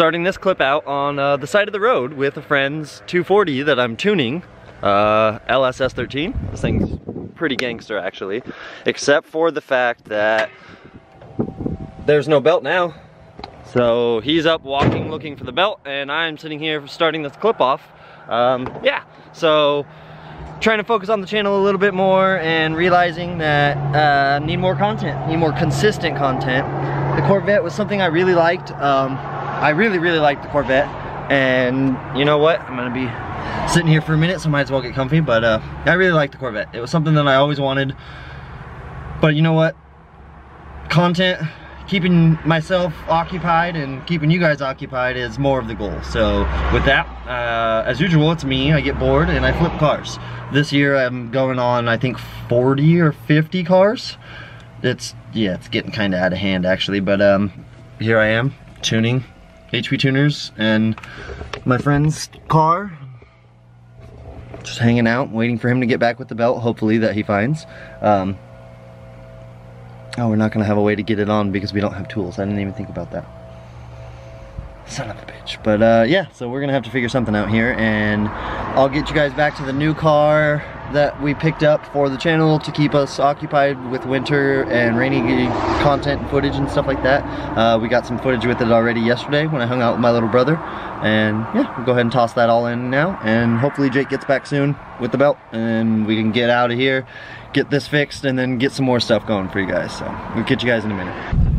starting this clip out on uh, the side of the road with a friend's 240 that I'm tuning, uh, LS S13. This thing's pretty gangster actually, except for the fact that there's no belt now. So he's up walking looking for the belt and I'm sitting here starting this clip off. Um, yeah, so trying to focus on the channel a little bit more and realizing that uh, need more content, need more consistent content. The Corvette was something I really liked. Um, I really, really like the Corvette. And you know what? I'm gonna be sitting here for a minute, so might as well get comfy, but uh, I really like the Corvette. It was something that I always wanted. But you know what? Content, keeping myself occupied and keeping you guys occupied is more of the goal. So with that, uh, as usual, it's me. I get bored and I flip cars. This year I'm going on, I think 40 or 50 cars. It's, yeah, it's getting kind of out of hand actually, but um, here I am tuning HP tuners and my friend's car. Just hanging out, waiting for him to get back with the belt, hopefully that he finds. Um, Oh, we're not gonna have a way to get it on because we don't have tools. I didn't even think about that. Son of a bitch. But uh, yeah, so we're gonna have to figure something out here and I'll get you guys back to the new car that we picked up for the channel to keep us occupied with winter and rainy content and footage and stuff like that. Uh, we got some footage with it already yesterday when I hung out with my little brother. And yeah, we'll go ahead and toss that all in now. And hopefully Jake gets back soon with the belt and we can get out of here, get this fixed, and then get some more stuff going for you guys. So we'll catch you guys in a minute.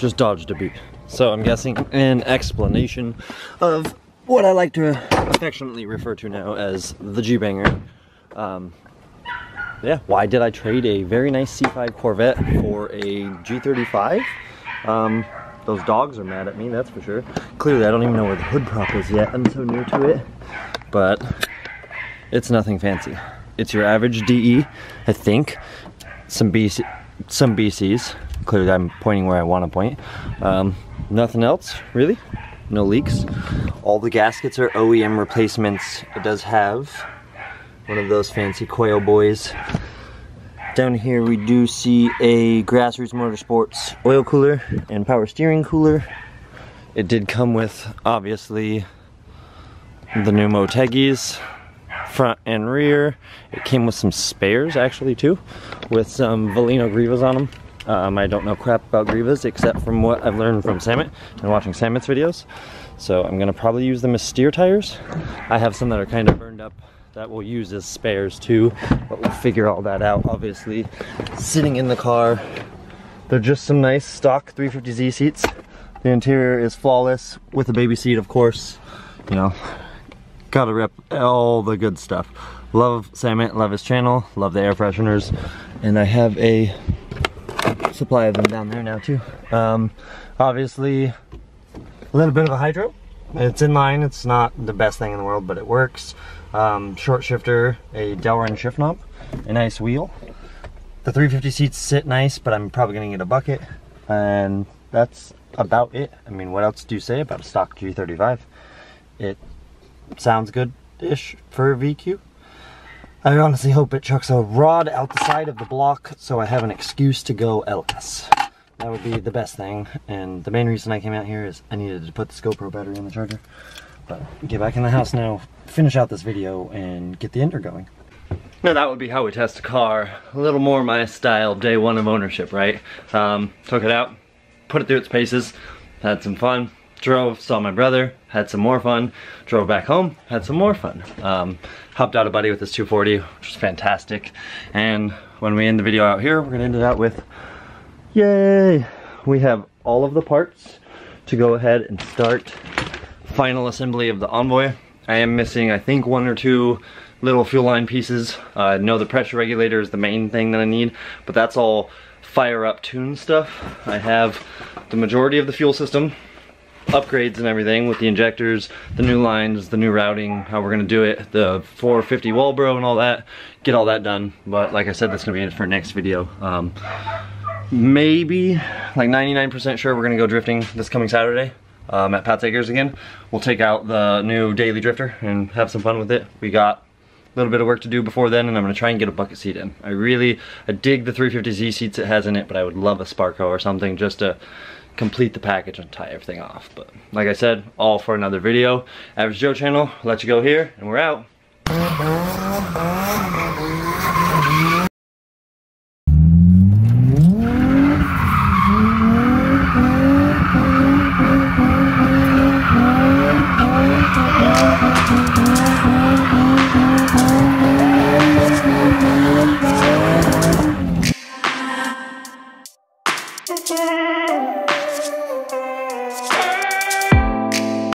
Just dodged a beat. So I'm guessing an explanation of what I like to affectionately refer to now as the G-Banger. Um, yeah, why did I trade a very nice C5 Corvette for a G35? Um, Those dogs are mad at me, that's for sure. Clearly, I don't even know where the hood prop is yet. I'm so new to it. But it's nothing fancy. It's your average DE, I think. Some BC, some BCs. Clearly, I'm pointing where I want to point. Um, nothing else, really. No leaks. All the gaskets are OEM replacements. It does have one of those fancy coil boys. Down here we do see a Grassroots Motorsports oil cooler and power steering cooler. It did come with, obviously, the new Motegis, front and rear. It came with some spares, actually, too, with some Valino Greevas on them. Um, I don't know crap about Greevas, except from what I've learned from Samit and watching Samit's videos. So I'm gonna probably use them as steer tires. I have some that are kind of burned up that we'll use as spares too, but we'll figure all that out, obviously. Sitting in the car, they're just some nice stock 350Z seats. The interior is flawless, with a baby seat, of course. You know, gotta rep all the good stuff. Love Samit, love his channel, love the air fresheners, and I have a supply of them down there now too. Um, obviously, a little bit of a hydro. It's in line, it's not the best thing in the world, but it works um, short shifter, a Delrin shift knob, a nice wheel. The 350 seats sit nice, but I'm probably gonna get a bucket. And that's about it. I mean, what else do you say about a stock G35? It sounds good-ish for a VQ. I honestly hope it chucks a rod out the side of the block so I have an excuse to go LS. That would be the best thing. And the main reason I came out here is I needed to put the GoPro battery in the charger. But get back in the house now, finish out this video, and get the ender going. Now that would be how we test a car. A little more my style, day one of ownership, right? Um, took it out, put it through its paces, had some fun, drove, saw my brother, had some more fun, drove back home, had some more fun. Um, helped out a buddy with his 240, which was fantastic. And when we end the video out here, we're gonna end it out with, yay! We have all of the parts to go ahead and start final assembly of the Envoy. I am missing, I think, one or two little fuel line pieces. Uh, I know the pressure regulator is the main thing that I need, but that's all fire up tune stuff. I have the majority of the fuel system, upgrades and everything with the injectors, the new lines, the new routing, how we're gonna do it, the 450 Walbro and all that, get all that done. But like I said, that's gonna be it for next video. Um, maybe, like 99% sure we're gonna go drifting this coming Saturday um, at Pat's Acres again. We'll take out the new daily drifter and have some fun with it. We got a little bit of work to do before then and I'm gonna try and get a bucket seat in. I really, I dig the 350Z seats it has in it, but I would love a Sparco or something just to complete the package and tie everything off. But like I said, all for another video. Average Joe channel, let you go here and we're out.